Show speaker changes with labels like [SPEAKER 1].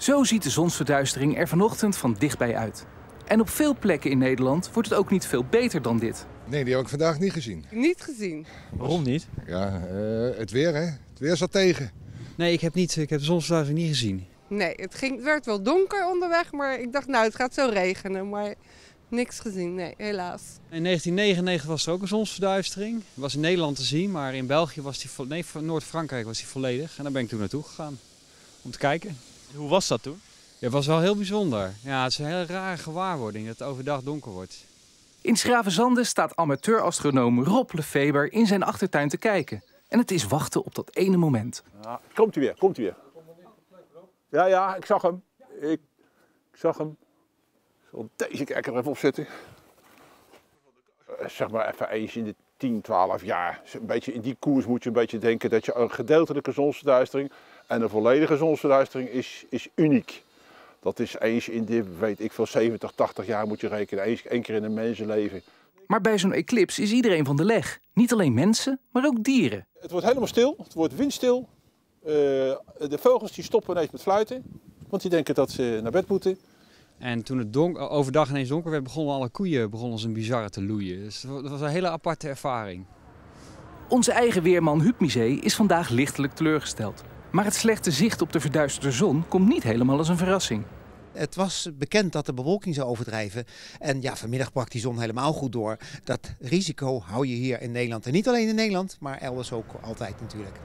[SPEAKER 1] Zo ziet de zonsverduistering er vanochtend van dichtbij uit. En op veel plekken in Nederland wordt het ook niet veel beter dan dit.
[SPEAKER 2] Nee, die heb ik vandaag niet gezien.
[SPEAKER 3] Niet gezien.
[SPEAKER 4] Waarom niet?
[SPEAKER 2] Ja, eh, het weer hè. Het weer zat tegen.
[SPEAKER 4] Nee, ik heb, niet, ik heb de zonsverduistering niet gezien.
[SPEAKER 3] Nee, het, ging, het werd wel donker onderweg, maar ik dacht nou het gaat zo regenen. Maar niks gezien, nee, helaas.
[SPEAKER 4] In 1999 was er ook een zonsverduistering. Het was in Nederland te zien, maar in België was die, nee, Noord-Frankrijk was die volledig. En daar ben ik toen naartoe gegaan om te kijken.
[SPEAKER 5] Hoe was dat toen?
[SPEAKER 4] Ja, het was wel heel bijzonder. Ja, het is een hele rare gewaarwording dat het overdag donker wordt.
[SPEAKER 1] In Schravenzande staat amateur-astronoom Rob Lefeber in zijn achtertuin te kijken. En het is wachten op dat ene moment.
[SPEAKER 6] Ja, komt hij weer, komt hij weer. Ja, ja, ik zag hem. Ik, ik zag hem. Ik zal deze kijker er even op zetten. Eh, Zeg maar even eens in de 10, 12 jaar. Een beetje in die koers moet je een beetje denken dat je een gedeeltelijke zonsverduistering en een volledige zonsverduistering is, is uniek. Dat is eens in de, weet ik veel, 70, 80 jaar moet je rekenen. Eens, één keer in een mensenleven.
[SPEAKER 1] Maar bij zo'n eclips is iedereen van de leg. Niet alleen mensen, maar ook dieren.
[SPEAKER 6] Het wordt helemaal stil, het wordt windstil. Eh, de vogels die stoppen ineens met fluiten, want die denken dat ze naar bed moeten.
[SPEAKER 4] En toen het donk, overdag ineens donker werd, begonnen alle koeien begonnen een bizarre te loeien. Dus dat was een hele aparte ervaring.
[SPEAKER 1] Onze eigen weerman Huub Misee is vandaag lichtelijk teleurgesteld. Maar het slechte zicht op de verduisterde zon komt niet helemaal als een verrassing.
[SPEAKER 7] Het was bekend dat de bewolking zou overdrijven. En ja, vanmiddag brak die zon helemaal goed door. Dat risico hou je hier in Nederland. En niet alleen in Nederland, maar elders ook altijd natuurlijk.